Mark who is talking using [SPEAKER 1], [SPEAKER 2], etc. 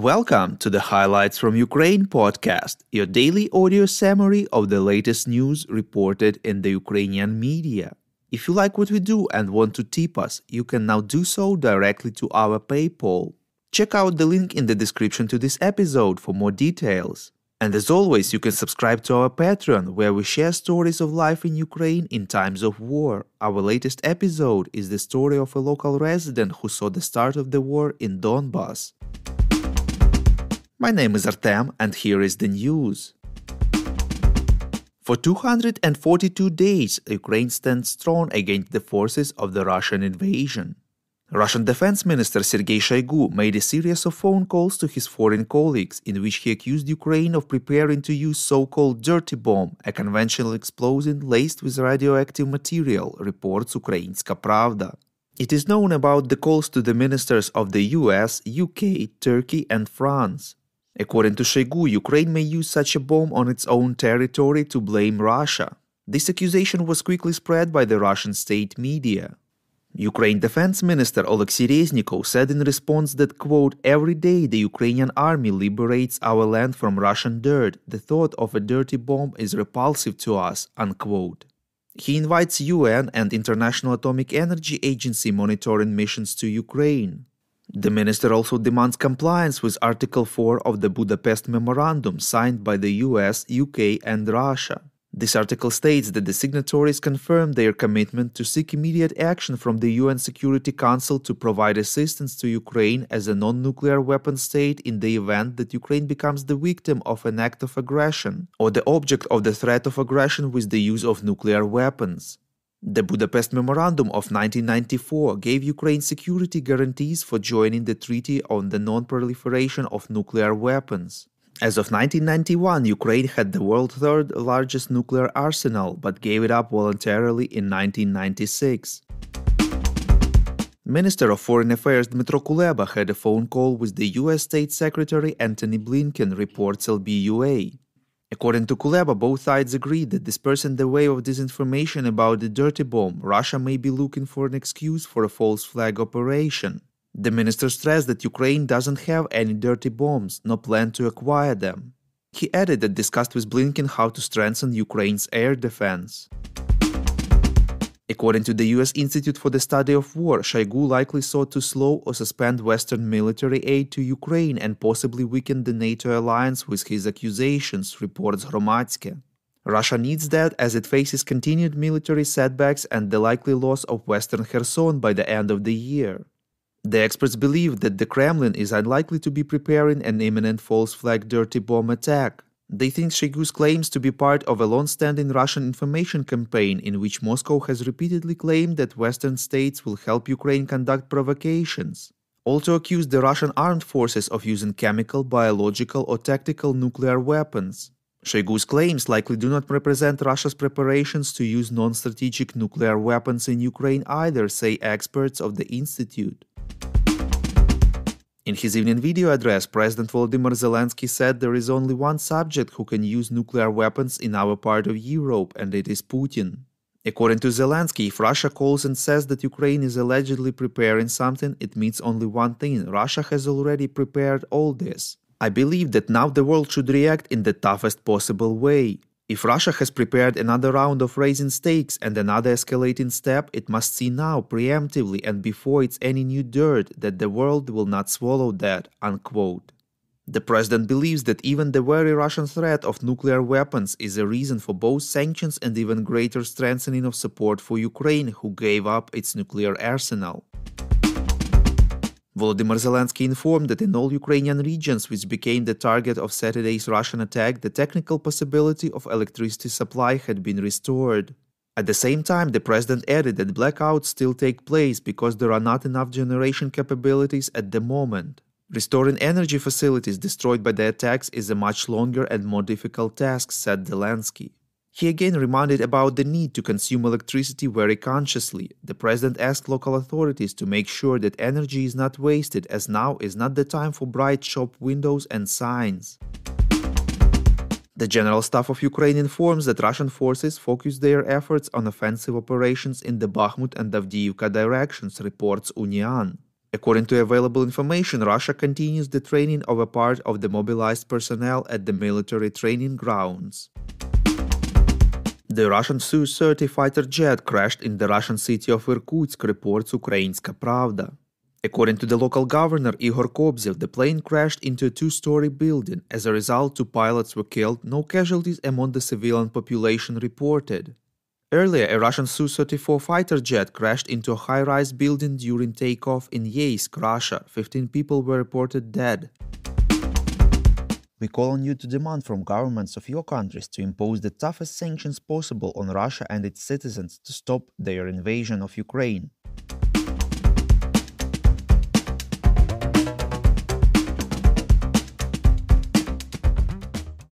[SPEAKER 1] Welcome to the Highlights from Ukraine podcast, your daily audio summary of the latest news reported in the Ukrainian media. If you like what we do and want to tip us, you can now do so directly to our PayPal. Check out the link in the description to this episode for more details. And as always, you can subscribe to our Patreon, where we share stories of life in Ukraine in times of war. Our latest episode is the story of a local resident who saw the start of the war in Donbass. My name is Artem, and here is the news. For 242 days, Ukraine stands strong against the forces of the Russian invasion. Russian Defense Minister Sergei Shoigu made a series of phone calls to his foreign colleagues in which he accused Ukraine of preparing to use so-called dirty bomb, a conventional explosion laced with radioactive material, reports Ukrainska Pravda. It is known about the calls to the ministers of the US, UK, Turkey and France. According to Shoigu, Ukraine may use such a bomb on its own territory to blame Russia. This accusation was quickly spread by the Russian state media. Ukraine Defense Minister Oleksiy Reznikov said in response that, quote, every day the Ukrainian army liberates our land from Russian dirt. The thought of a dirty bomb is repulsive to us, unquote. He invites UN and International Atomic Energy Agency monitoring missions to Ukraine. The minister also demands compliance with Article 4 of the Budapest Memorandum signed by the US, UK, and Russia. This article states that the signatories confirm their commitment to seek immediate action from the UN Security Council to provide assistance to Ukraine as a non nuclear weapon state in the event that Ukraine becomes the victim of an act of aggression or the object of the threat of aggression with the use of nuclear weapons. The Budapest Memorandum of 1994 gave Ukraine security guarantees for joining the Treaty on the Non Proliferation of Nuclear Weapons. As of 1991, Ukraine had the world's third largest nuclear arsenal, but gave it up voluntarily in 1996. Minister of Foreign Affairs Dmytro Kuleba had a phone call with the US State Secretary Antony Blinken, reports LBUA. According to Kuleba, both sides agreed that dispersing the wave of disinformation about the dirty bomb, Russia may be looking for an excuse for a false flag operation. The minister stressed that Ukraine doesn't have any dirty bombs, no plan to acquire them. He added that discussed with Blinken how to strengthen Ukraine's air defense. According to the US Institute for the Study of War, Shoigu likely sought to slow or suspend Western military aid to Ukraine and possibly weaken the NATO alliance with his accusations, reports Hromadske. Russia needs that as it faces continued military setbacks and the likely loss of Western Kherson by the end of the year. The experts believe that the Kremlin is unlikely to be preparing an imminent false flag dirty bomb attack. They think Shoigu's claims to be part of a long-standing Russian information campaign in which Moscow has repeatedly claimed that Western states will help Ukraine conduct provocations. Also accused the Russian armed forces of using chemical, biological, or tactical nuclear weapons. Shoigu's claims likely do not represent Russia's preparations to use non-strategic nuclear weapons in Ukraine either, say experts of the institute. In his evening video address, President Volodymyr Zelensky said there is only one subject who can use nuclear weapons in our part of Europe, and it is Putin. According to Zelensky, if Russia calls and says that Ukraine is allegedly preparing something, it means only one thing Russia has already prepared all this. I believe that now the world should react in the toughest possible way. If Russia has prepared another round of raising stakes and another escalating step, it must see now, preemptively and before it's any new dirt, that the world will not swallow that. Unquote. The president believes that even the very Russian threat of nuclear weapons is a reason for both sanctions and even greater strengthening of support for Ukraine, who gave up its nuclear arsenal. Volodymyr Zelensky informed that in all Ukrainian regions which became the target of Saturday's Russian attack, the technical possibility of electricity supply had been restored. At the same time, the president added that blackouts still take place because there are not enough generation capabilities at the moment. Restoring energy facilities destroyed by the attacks is a much longer and more difficult task, said Zelensky. He again reminded about the need to consume electricity very consciously. The president asked local authorities to make sure that energy is not wasted, as now is not the time for bright shop windows and signs. The General Staff of Ukraine informs that Russian forces focus their efforts on offensive operations in the Bakhmut and Avdiivka directions, reports Unian. According to available information, Russia continues the training of a part of the mobilized personnel at the military training grounds. The Russian Su-30 fighter jet crashed in the Russian city of Irkutsk, reports Ukrainska Pravda. According to the local governor Igor Kobzev, the plane crashed into a two-story building. As a result, two pilots were killed, no casualties among the civilian population reported. Earlier, a Russian Su-34 fighter jet crashed into a high-rise building during takeoff in Yeysk, Russia. 15 people were reported dead. We call on you to demand from governments of your countries to impose the toughest sanctions possible on Russia and its citizens to stop their invasion of Ukraine.